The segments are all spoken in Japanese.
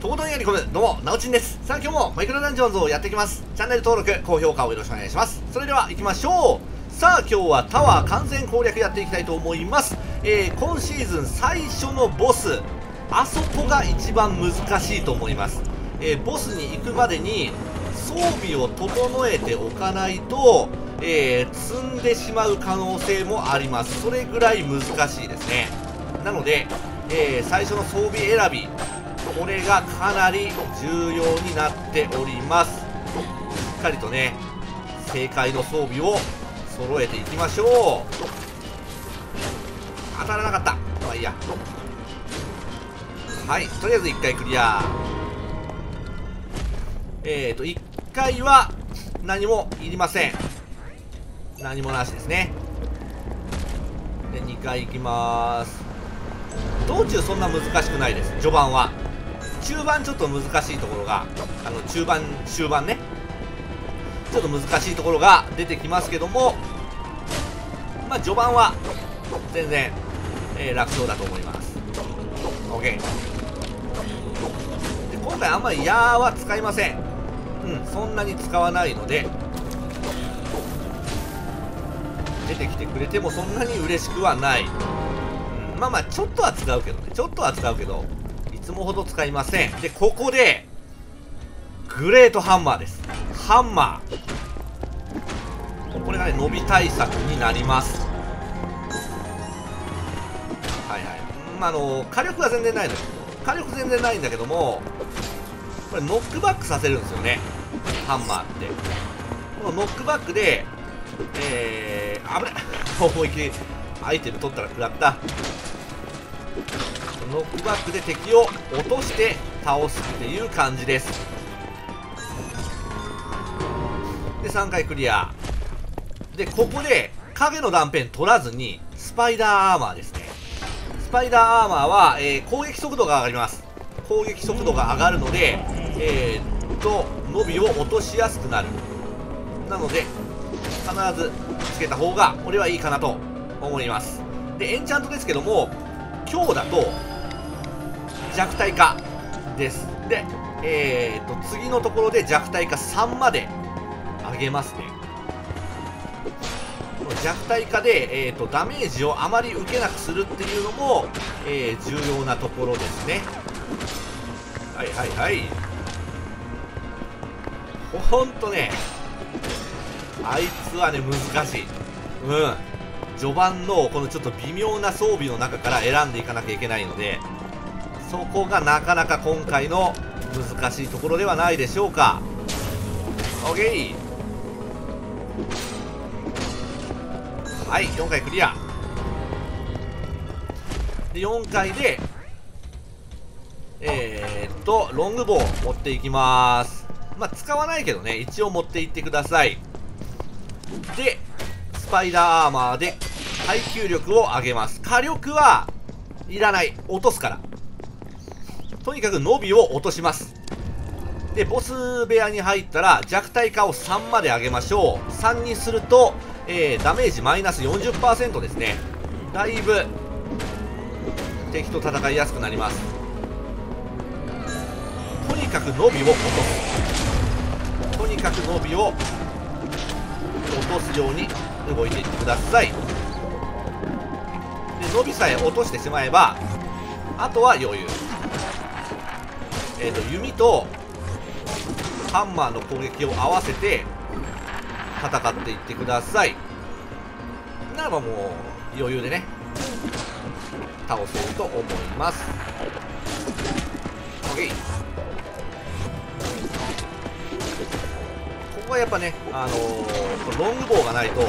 とことんやり込む、どうも、なおちんです。さあ今日もマイクロダンジョンズをやっていきます。チャンネル登録、高評価をよろしくお願いします。それでは行きましょう。さあ今日はタワー完全攻略やっていきたいと思います。えー、今シーズン最初のボス、あそこが一番難しいと思います。えー、ボスに行くまでに装備を整えておかないと、えー、積んでしまう可能性もあります。それぐらい難しいですね。なので、えー、最初の装備選び、これがかなり重要になっております。しっかりとね、正解の装備を揃えていきましょう。当たらなかった。まあいいや。はい、とりあえず1回クリア。えーと、1回は何もいりません。何もなしですね。で、2回行きまーす。道中そんな難しくないです、序盤は。中盤ちょっと難しいところが、あの、中盤、終盤ね。ちょっと難しいところが出てきますけども、まあ、序盤は全然、えー、楽勝だと思います。OK。で、今回あんまり矢は使いません。うん、そんなに使わないので、出てきてくれてもそんなに嬉しくはない。うん、まあまあ、ちょっとは使うけどね。ちょっとは使うけど、つもほど使いません。で、ここで、グレートハンマーです。ハンマー。これがね、伸び対策になります。はいはい。まあ、あの、火力は全然ないのよ。火力全然ないんだけども、これノックバックさせるんですよね。ハンマーって。このノックバックで、えー、危ない 思いっきりアイテム取ったら食らった。ノックバックで敵を落として倒すっていう感じです。で、3回クリア。で、ここで影の断片取らずにスパイダーアーマーですね。スパイダーアーマーは、えー、攻撃速度が上がります。攻撃速度が上がるので、えー、っと、伸びを落としやすくなる。なので、必ずつけた方が俺はいいかなと思います。で、エンチャントですけども、今日だと弱体化です。で、えー、っと、次のところで弱体化3まで上げますね。弱体化で、えーと、ダメージをあまり受けなくするっていうのも、えー、重要なところですね。はいはいはい。ほんとね、あいつはね、難しい。うん。序盤のこのちょっと微妙な装備の中から選んでいかなきゃいけないので、そこがなかなか今回の難しいところではないでしょうか。OK! はい、4回クリア。で、4回で、えー、っと、ロングボウ持っていきまーす。まあ、使わないけどね、一応持っていってください。で、スパイダーアーマーで耐久力を上げます。火力はいらない。落とすから。とにかく伸びを落とします。で、ボス部屋に入ったら弱体化を3まで上げましょう。3にすると、えー、ダメージマイナス40%ですね。だいぶ、敵と戦いやすくなります。とにかく伸びを落とす。とにかく伸びを落とすように動いていってください。で、伸びさえ落としてしまえば、あとは余裕。え、ー、と、弓と、ハンマーの攻撃を合わせて、戦っていってください。ならばもう余裕でね倒せると思います。OK ここはやっぱねあのー、ロングボウがないと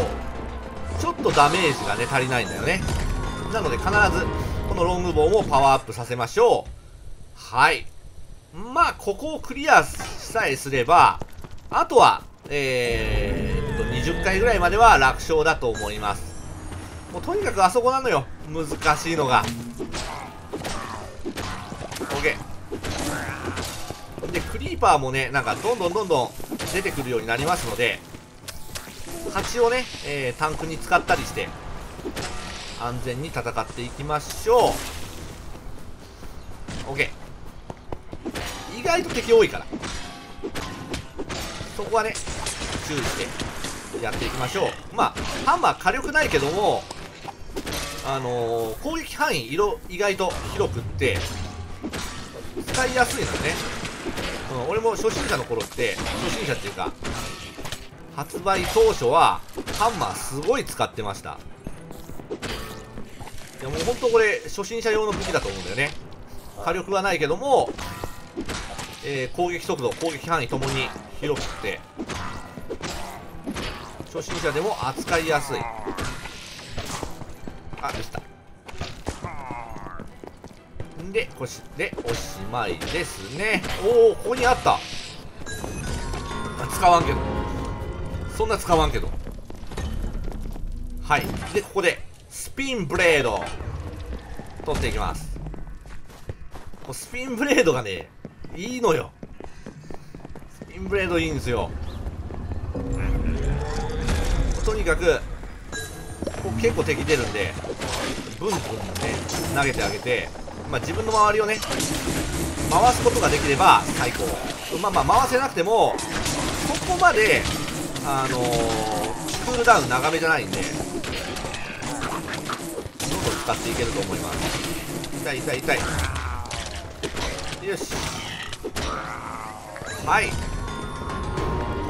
ちょっとダメージがね足りないんだよね。なので必ずこのロングボウもパワーアップさせましょう。はい。まあここをクリアさえすればあとはえー、っと、20回ぐらいまでは楽勝だと思います。もうとにかくあそこなのよ。難しいのが。OK。で、クリーパーもね、なんかどんどんどんどん出てくるようになりますので、蜂をね、えー、タンクに使ったりして、安全に戦っていきましょう。OK。外と敵多いから。そこはね注意してやっていきましょう。まあハンマー火力ないけどもあのー、攻撃範囲色意外と広くって使いやすいのよね、うん、俺も初心者の頃って初心者っていうか発売当初はハンマーすごい使ってました。いやもう本当これ初心者用の武器だと思うんだよね。火力はないけども、えー、攻撃速度攻撃範囲ともに広くて初心者でも扱いやすい。あでした。んでこしでおしまいですね。おおここにあった。使わんけど。そんな使わんけど。はい。でここでスピンブレード。取っていきます。スピンブレードがねいいのよ。スピンブレードいいんですよ。とにかくこ結構敵出るんでブンブンね投げてあげてまあ、自分の周りをね回すことができれば最高まあまあ回せなくてもそこまであのー、クールダウン長めじゃないんでどんどん使っていけると思います。痛い痛い痛い。よし。はいこ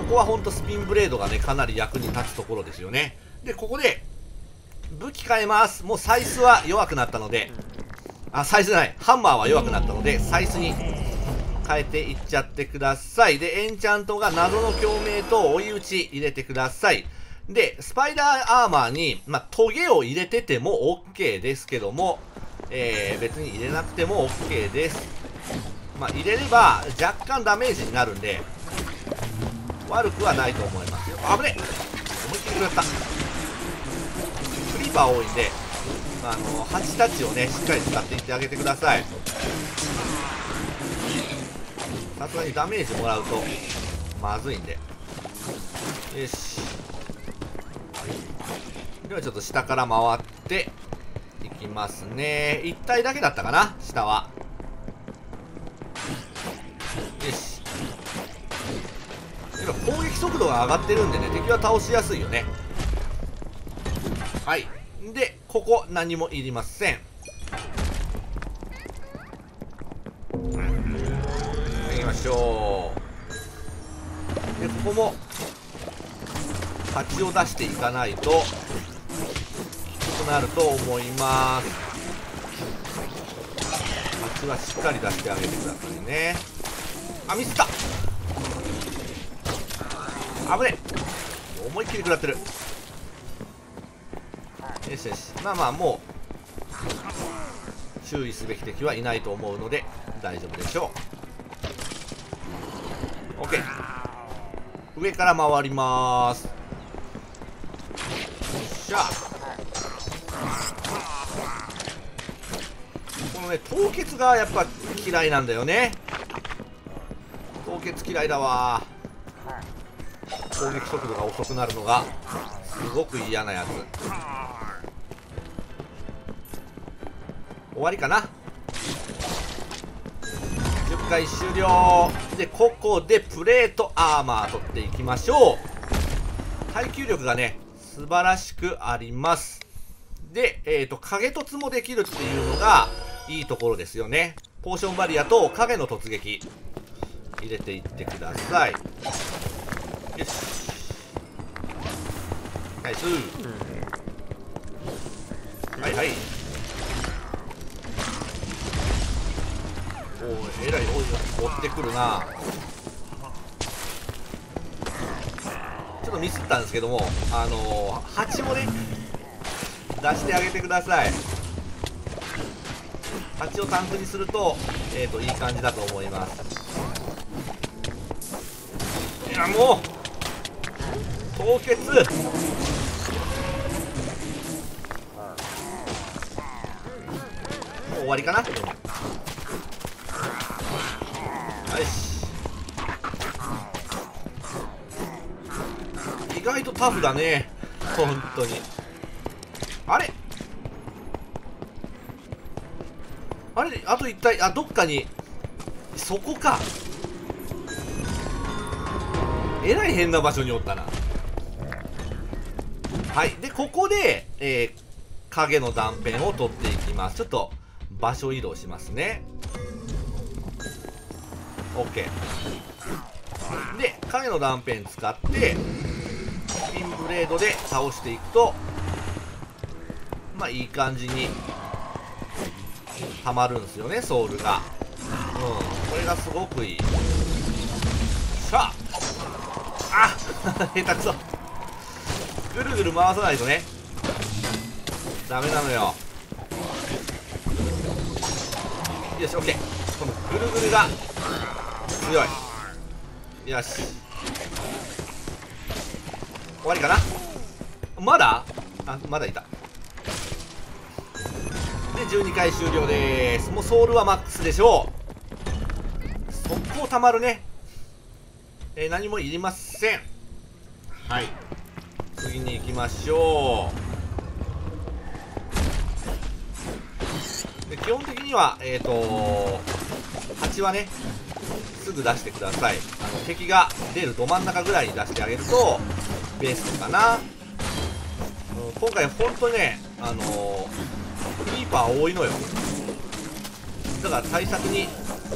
こはほんとスピンブレードがねかなり役に立つところですよねでここで武器変えますもうサイズは弱くなったのであ、サイズじゃない。ハンマーは弱くなったので、サイズに変えていっちゃってください。で、エンチャントが謎の共鳴と追い打ち入れてください。で、スパイダーアーマーに、まあ、トゲを入れてても OK ですけども、えー、別に入れなくても OK です。まあ、入れれば若干ダメージになるんで、悪くはないと思いますよ。危ね思いっきり食らった。クリーパー多いんで、あのハチたちをねしっかり使っていってあげてください。さすがにダメージもらうとまずいんで。よし。ではちょっと下から回っていきますね。1体だけだったかな？下は。よし今攻撃速度が上がってるんでね敵は倒しやすいよね。はい。でここ何もいりません。行きましょう。でここも蜂を出していかないときつくなると思います。蜂はしっかり出してあげてくださいね。あミスった。危ね思いっきり食らってる。よしよし。まあまあもう注意すべき敵はいないと思うので大丈夫でしょう。OK 上から回ります。よっしゃ。このね凍結がやっぱ嫌いなんだよね。嫌いだわ。攻撃速度が遅くなるのがすごく嫌なやつ。終わりかな？10回終了。でここでプレートアーマー取っていきましょう。耐久力がね素晴らしくあります。で、えっ、ー、と影突もできるっていうのがいいところですよね。ポーションバリアと影の突撃。入れていってください。よし。ナイス、はいはい。おおえらい追ってくるな。ちょっとミスったんですけどもあのー、蜂もね出してあげてください。蜂をタンクにすると,、えーと、いい感じだと思います。やもう凍結。もう終わりかな。よし意外とタフだね。本当に。あれ？あれ？あと一体あどっかにそこか。えらい変な場所におったな。はい。でここで、えー、影の断片を取っていきます。ちょっと場所移動しますね。OK で影の断片使ってピンブレードで倒していくとまあいい感じにはまるんですよねソウルが。うん。これがすごくいい。あ 下手くそ。ぐるぐる回さないとね。ダメなのよ。よしオッケー。このぐるぐるが強い。よし。終わりかな？まだ？あまだいた。で12回終了です。もうソウルはマックスでしょう。速攻たまるね。えー、何もいりませんはい。次に行きましょう。で基本的にはえっ、ー、と蜂はねすぐ出してください。あの敵が出るど真ん中ぐらいに出してあげるとベストかな、うん、今回ほんとねあのークリーパー多いのよ。だから対策に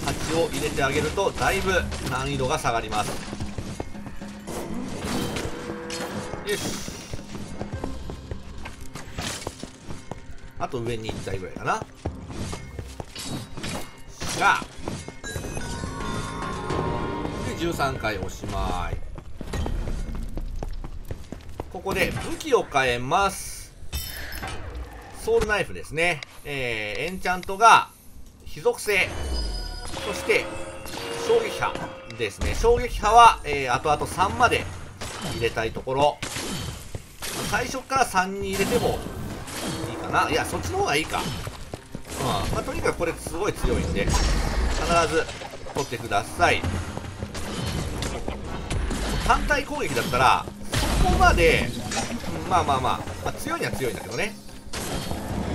蜂を入れてあげるとだいぶ難易度が下がります。よしあと上に行きたいぐらいかなしゃで13回おしまいここで武器を変えますソウルナイフですね。えー、エンチャントが、非属性。そして、衝撃波ですね。衝撃波は、えー、後々3まで入れたいところ。最初から3に入れてもいいかな。いや、そっちの方がいいか。うん。まあ、とにかくこれすごい強いんで、必ず取ってください。単体攻撃だったら、そこまで、まあまあまあ、まあ、強いには強いんだけどね。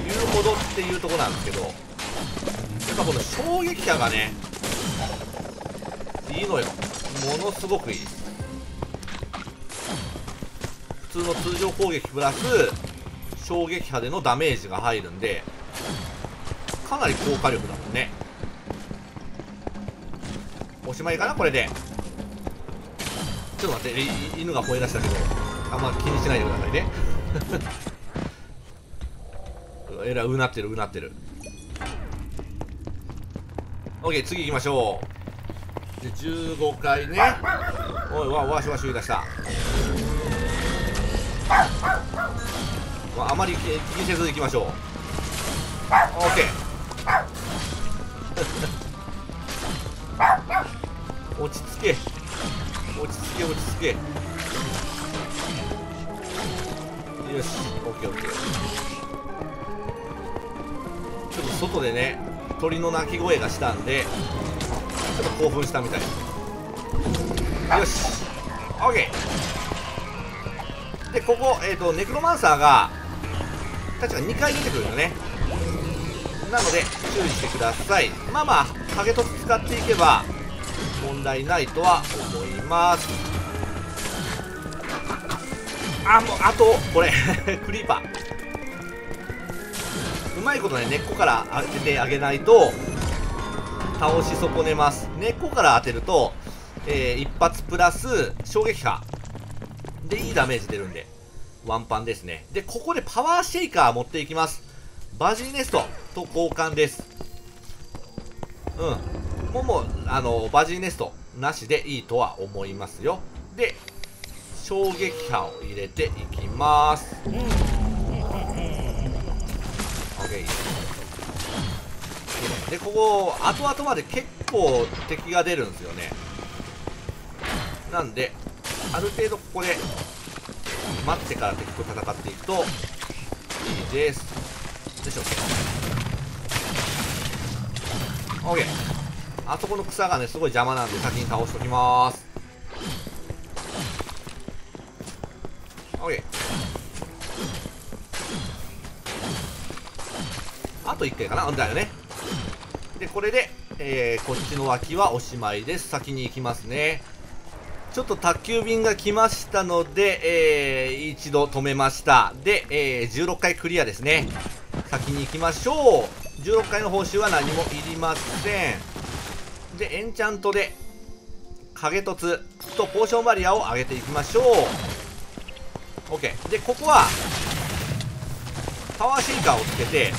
言うほどっていうとこなんですけどやっぱこの衝撃波がねいいのよものすごくいい通の通常攻撃プラス衝撃波でのダメージが入るんでかなり効果力だもんね。おしまいかなこれで。ちょっと待って犬が吠え出したけどあんま気にしないでくださいね。えらいうなってるうなってる。OK 次行きましょう。で15回ね。おいわわしわし言い出した。あまり気にせず行きましょう。OK 落ち着け。落ち着け落ち着け。よし OKOK ちょっと外でね鳥の鳴き声がしたんでちょっと興奮したみたい。よし OK でここ、えーと、ネクロマンサーが確か2回出てくるよね。なので注意してください。まあまあ影突使っていけば問題ないとは思います。あもうあとこれ クリーパー。うまいことね根っこから当ててあげないと倒し損ねます。根っこから当てると、えー、一発プラス衝撃波。でいいダメージ出るんで。ワンパンですね。でここでパワーシェイカー持っていきます。バジーネストと交換です。うん。もうもあのバジーネストなしでいいとは思いますよ。で衝撃波を入れていきます、うんでここ後々まで結構敵が出るんですよね。なんである程度ここで待ってから敵と戦っていくといいですよいしょ OK あそこの草がねすごい邪魔なんで先に倒しときます。OK あと1回かなだよね。でこれでえー、こっちの脇はおしまいです。先に行きますね。ちょっと宅急便が来ましたので、えー、一度止めました。で、えー、16回クリアですね。先に行きましょう。16回の報酬は何もいりません。でエンチャントで影凸とポーションバリアを上げていきましょう。OK でここはパワーシェイカーをつけて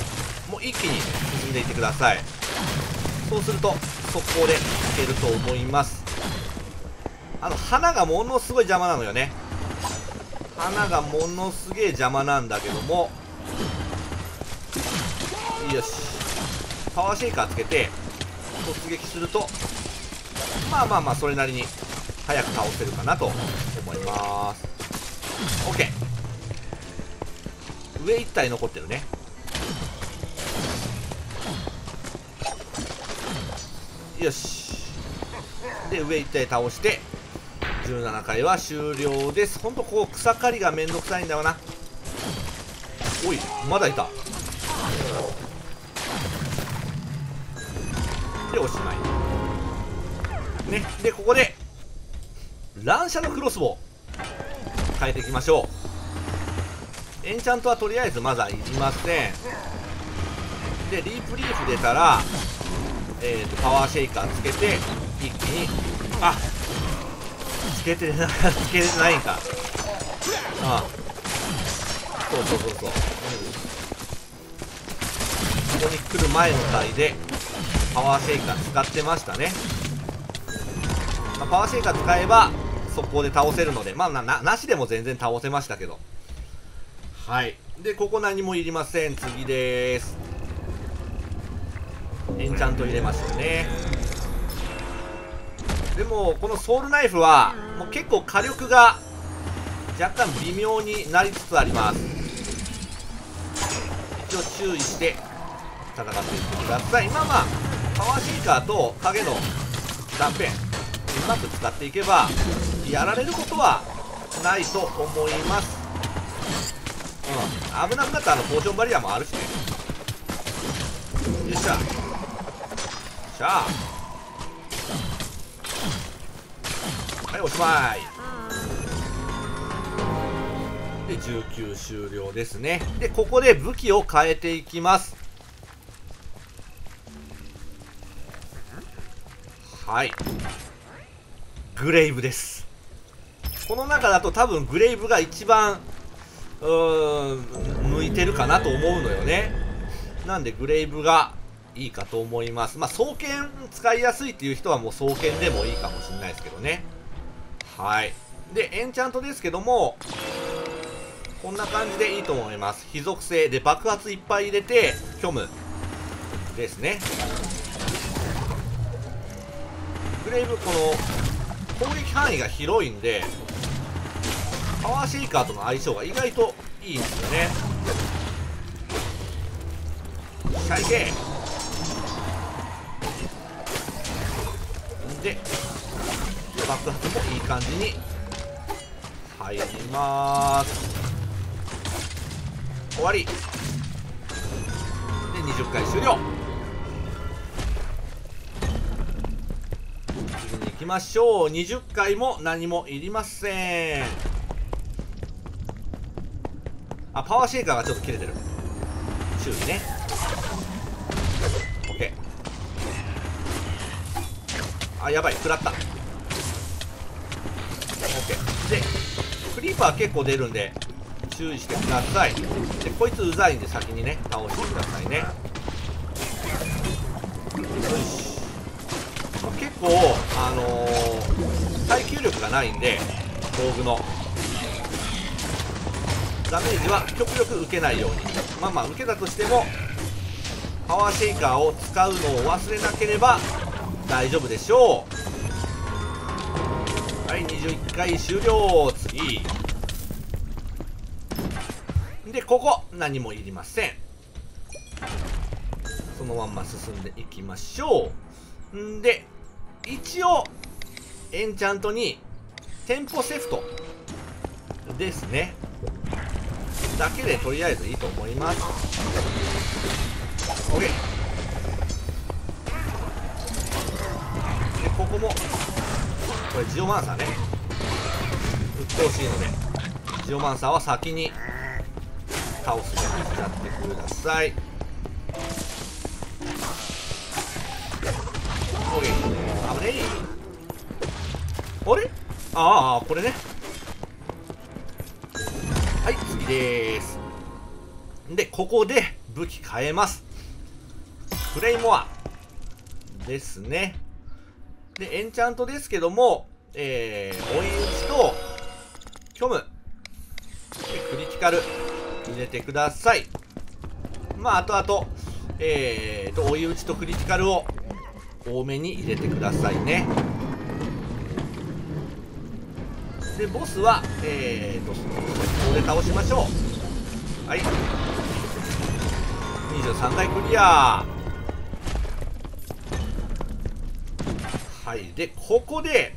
もう一気に進んでいってください。そうすると速攻でいけると思います。あの花がものすごい邪魔なのよね。花がものすげえ邪魔なんだけども。よし。パワーシェイカーつけて突撃するとまあまあまあそれなりに早く倒せるかなと思います。OK 上1体残ってるね。よし。で上1体倒して17回は終了です。ほんとここ草刈りがめんどくさいんだよな。おいまだいた。でおしまい。ねでここで乱射のクロスボウ変えていきましょう。エンチャントはとりあえずまだいりません。でリープリーフ出たらえーと、パワーシェイカーつけて一気にあつけてなつけてないんか。ああ。そうそうそうそう、ここに来る前の回でパワーシェイカー使ってましたね、まあ、パワーシェイカー使えば速攻で倒せるのでまあななしでも全然倒せましたけど。はい。でここ何もいりません。次です。エンチャント入れましたね。でもこのソウルナイフはもう結構火力が若干微妙になりつつあります。一応注意して戦っていってください。まあまあパワーシーカーと影の断片うまく使っていけばやられることはないと思います。うん。危なくなったあのポーションバリアもあるしね。よっしゃ。しゃはいおしまい。で19終了ですね。でここで武器を変えていきます。はい。グレイブです。この中だと多分グレイブが一番うーん向いてるかなと思うのよね。なんでグレイブがいいかと思います。まあ双剣使いやすいっていう人はもう双剣でもいいかもしれないですけどねはい。でエンチャントですけどもこんな感じでいいと思います。非属性。で爆発いっぱい入れて虚無。ですね。グレイブこの攻撃範囲が広いんでパワーシェイカーとの相性が意外といいんですよね。しゃいけ。で爆発もいい感じに入ります。終わり。で20回終了。次に行きましょう。20回も何もいりません。あパワーシェイカーがちょっと切れてる。注意ね。OK あやばい。食らった。OK でクリーパー結構出るんで注意してください。でこいつうざいんで先にね倒してくださいね。よし。結構あのー、耐久力がないんで道具の。ダメージは極力受けないように。まあまあ受けたとしてもパワーシェイカーを使うのを忘れなければ大丈夫でしょう。はい21回終了。次。でここ。何もいりません。そのまんま進んでいきましょう。んで一応エンチャントに店舗セフト。ですね。だけでとりあえずいいと思います。OK ここもこれジオマンサーね。売ってほしいのでジオマンサーは先に倒すようにしちゃってください。OK 危ねえ。あれ？ああこれね。はい次です。でここで武器変えます。クレイモアですね。でエンチャントですけどもえー、追い打ちと虚無。でクリティカル入れてください。まああとあとえーと追い打ちとクリティカルを多めに入れてくださいね。でボスはえーとここで倒しましょう。はい。23回クリア。はい。でここで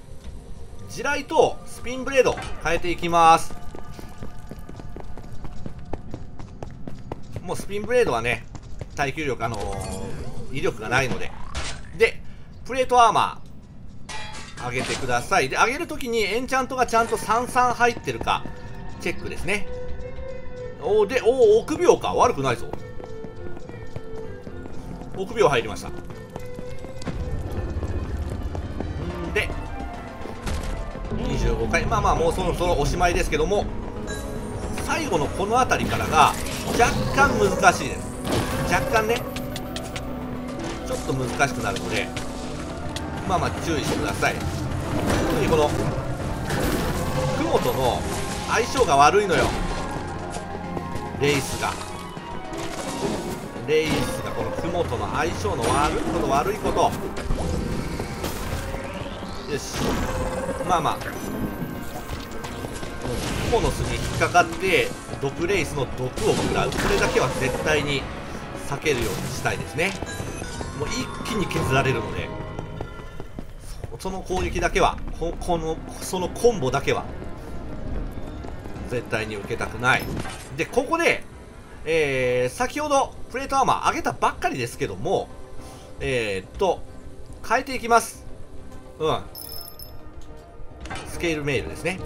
地雷とスピンブレード変えていきます。もうスピンブレードはね耐久力あのー、威力がないので。でプレートアーマー上げてください。で上げるときにエンチャントがちゃんと33入ってるかチェックですね。おでお臆病か。悪くないぞ。臆病入りました。25回。まあまあもうそろそろおしまいですけども最後のこの辺りからが若干難しいです。若干ねちょっと難しくなるのでまあまあ注意してください。特にこの雲との相性が悪いのよ。レイスが。レイスがこの雲との相性の悪いこと悪いこと。よし。まあまあ。雲の巣に引っかかって毒レイスの毒を食らう。これだけは絶対に避けるようにしたいですね。もう一気に削られるのでその攻撃だけはここのそのコンボだけは絶対に受けたくない。でここでえー、先ほどプレートアーマー上げたばっかりですけどもえー、っと変えていきます。うん。スケールメールですね。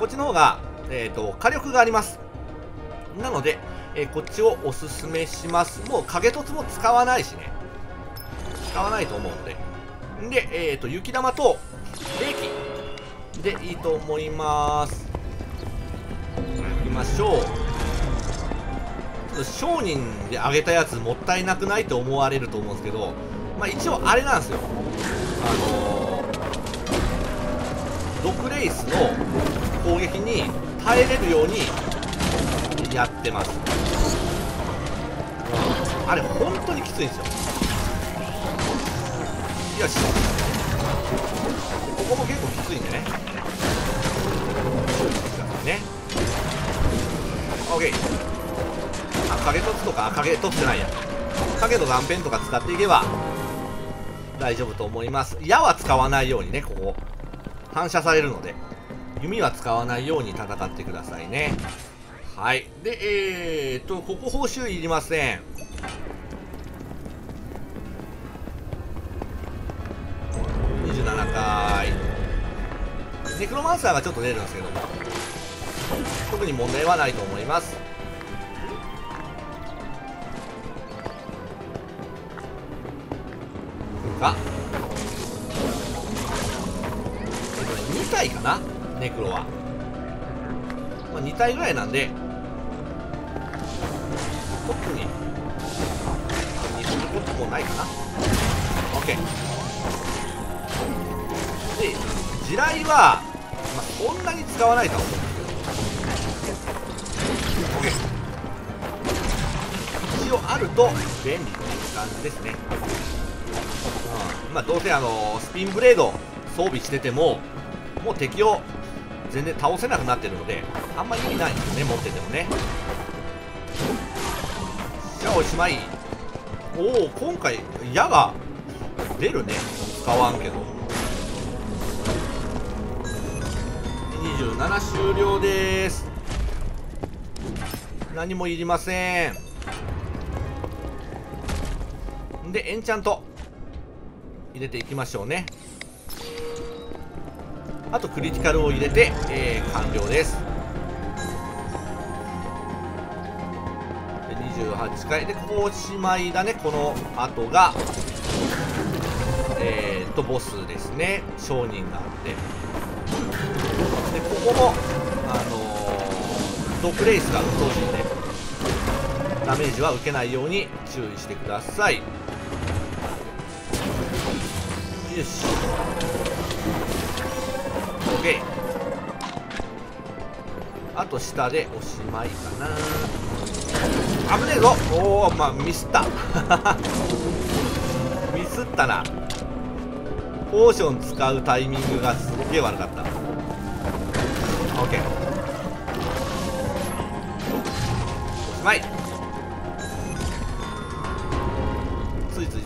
こっちの方が、えー、と火力があります。なので、えー、こっちをおすすめします。もう影凸も使わないしね。使わないと思うので。んで、えっ、と雪玉と冷気。でいいと思います。いきましょう。商人であげたやつもったいなくないと思われると思うんですけど、まあ、一応あれなんですよ。あのー、毒レイスの攻撃に耐えれるようにやってます、あれ本当にきついんですよ。よし。ここも結構きついんでね。注意してくださいね OK 影凸とか？影凸じゃないや。影の断片とか使っていけば大丈夫と思います。矢は使わないようにねここ。反射されるので。弓は使わないように戦ってくださいね。はい。でえー、っとここ報酬いりません。27回。ネクロマンサーがちょっと出るんですけども。特に問題はないと思います。かえっとね2体かな？ネクロは、まあ、2体ぐらいなんで。特に。気にすることもないかな。OK で地雷は、まあ、そんなに使わないと思う。んですけど OK 一応あると便利っていう感じですね。うん、まあどうせあのスピンブレード装備しててももう敵を全然倒せなくなってるのであんまり意味ないんですね持っててもね。じゃあおしまい。おお今回矢が出るね。使わんけど。27終了です。何もいりません。でエンチャント。入れていきましょうね。あとクリティカルを入れて、えー、完了です。で28回。でここおしまいだね。この後がえー、っとボスですね。商人があって。でここもあのー、ドッグレイスがうっとうしいんでダメージは受けないように注意してください。よし。と下でおしまいかな。危ねえぞ。おおまあミスった。ミスったな。ポーション使うタイミングがすっげえ悪かった。OK おしまい。ついつい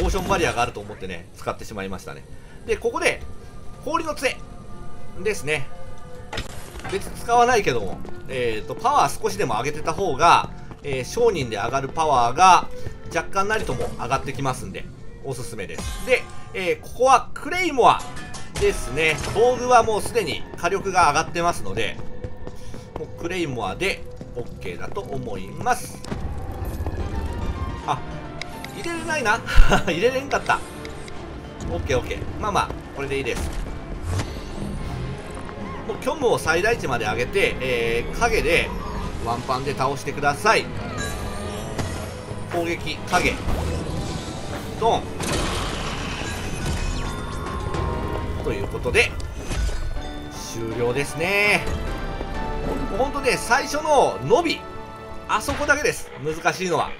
ポーションバリアがあると思ってね使ってしまいましたね。でここで氷の杖ですね。別に使わないけども、えーと、パワー少しでも上げてた方が、えー、商人で上がるパワーが若干なりとも上がってきますんでおすすめです。で、えー、ここはクレイモアですね。道具はもうすでに火力が上がってますのでもうクレイモアで OK だと思います。あ入れれないな。入れれんかった。OKOK まあまあこれでいいです。もう虚無を最大値まで上げて、えー、影でワンパンで倒してください。攻撃影ドン。ということで終了ですね。ほんとね最初の伸びあそこだけです。難しいのは。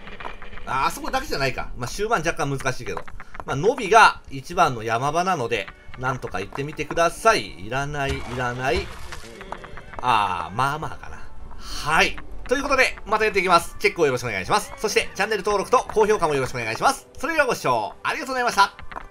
ああそこだけじゃないか。まあ終盤若干難しいけど。まあ伸びが一番の山場なのでなんとか言ってみてくださいいらないいらないああまあまあかなはいということで、またやっていきます。チェックをよろしくお願いします。そして、チャンネル登録と高評価もよろしくお願いします。それではご視聴ありがとうございました。